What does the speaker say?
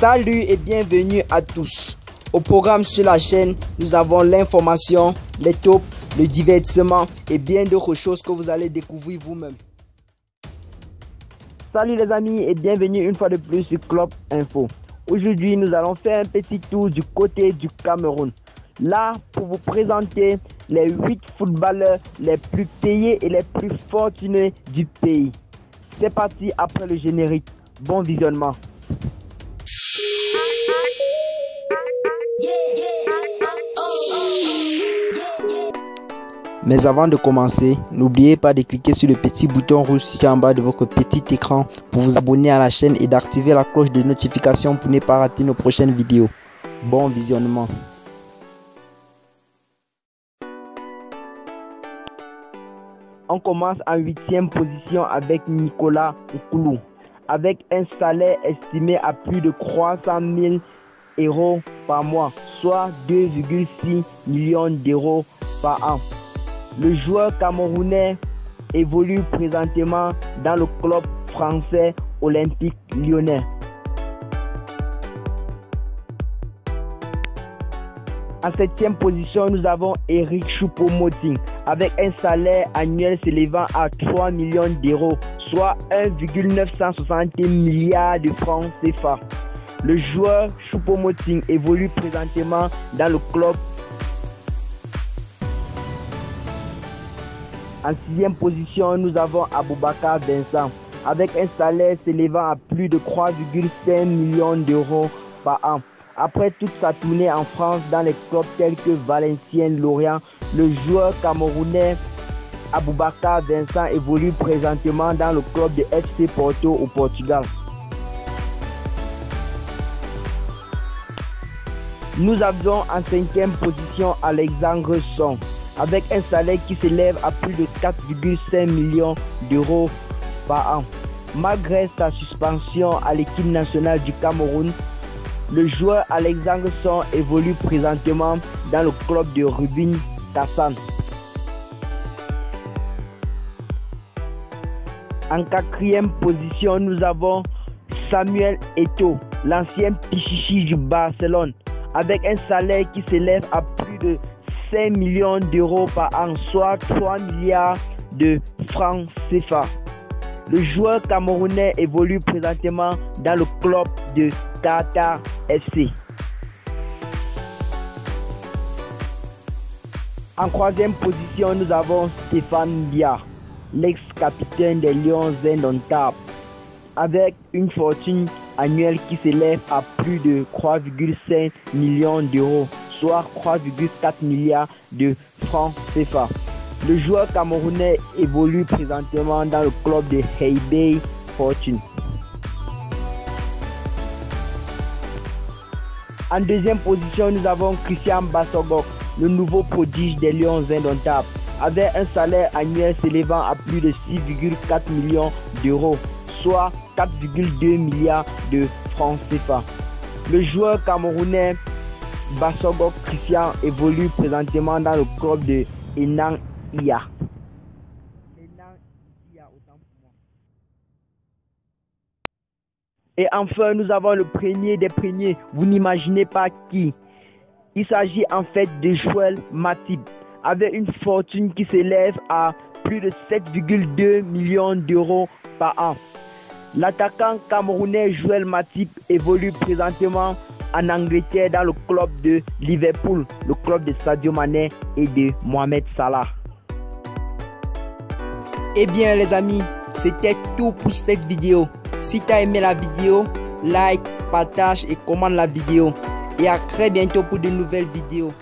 Salut et bienvenue à tous. Au programme sur la chaîne, nous avons l'information, les tops, le divertissement et bien d'autres choses que vous allez découvrir vous-même. Salut les amis et bienvenue une fois de plus sur Club Info. Aujourd'hui, nous allons faire un petit tour du côté du Cameroun. Là, pour vous présenter les 8 footballeurs les plus payés et les plus fortunés du pays. C'est parti après le générique. Bon visionnement. Mais avant de commencer, n'oubliez pas de cliquer sur le petit bouton rouge situé en bas de votre petit écran pour vous abonner à la chaîne et d'activer la cloche de notification pour ne pas rater nos prochaines vidéos. Bon visionnement. On commence en huitième position avec Nicolas Oukoulou, avec un salaire estimé à plus de 300 000 euros par mois, soit 2,6 millions d'euros par an. Le joueur camerounais évolue présentement dans le club français olympique lyonnais. En septième position, nous avons Eric Choupo-Moting avec un salaire annuel s'élevant à 3 millions d'euros, soit 1,960 milliards de francs CFA. Le joueur Choupo-Moting évolue présentement dans le club. En sixième position, nous avons Aboubakar Vincent avec un salaire s'élevant à plus de 3,5 millions d'euros par an. Après toute sa tournée en France dans les clubs tels que Valenciennes, Lorient, le joueur camerounais Aboubakar Vincent évolue présentement dans le club de FC Porto au Portugal. Nous avions en cinquième position Alexandre Son avec un salaire qui s'élève à plus de 4,5 millions d'euros par an. Malgré sa suspension à l'équipe nationale du Cameroun, le joueur Alexandre Son évolue présentement dans le club de Rubin Kassan. En quatrième position, nous avons Samuel Eto, l'ancien Pichichi du Barcelone, avec un salaire qui s'élève à plus de 5 millions d'euros par an, soit 3 milliards de francs CFA. Le joueur camerounais évolue présentement dans le club de Tata FC. En troisième position, nous avons Stéphane Dia, l'ex-capitaine des Lions Indomptables, avec une fortune annuelle qui s'élève à plus de 3,5 millions d'euros, soit 3,4 milliards de francs CFA. Le joueur camerounais évolue présentement dans le club de Hebei Fortune. En deuxième position, nous avons Christian Bassogok, le nouveau prodige des Lions Indomptables, avec un salaire annuel s'élevant à plus de 6,4 millions d'euros, soit 4,2 milliards de francs CFA. Le joueur camerounais Bassogok Christian évolue présentement dans le club de Enang Ia. Et enfin, nous avons le premier des premiers. Vous n'imaginez pas qui. Il s'agit en fait de Joël Matip, avec une fortune qui s'élève à plus de 7,2 millions d'euros par an. L'attaquant camerounais Joël Matip évolue présentement en Angleterre dans le club de Liverpool, le club de Sadio Mané et de Mohamed Salah. Eh bien les amis, c'était tout pour cette vidéo. Si tu aimé la vidéo, like, partage et commente la vidéo. Et à très bientôt pour de nouvelles vidéos.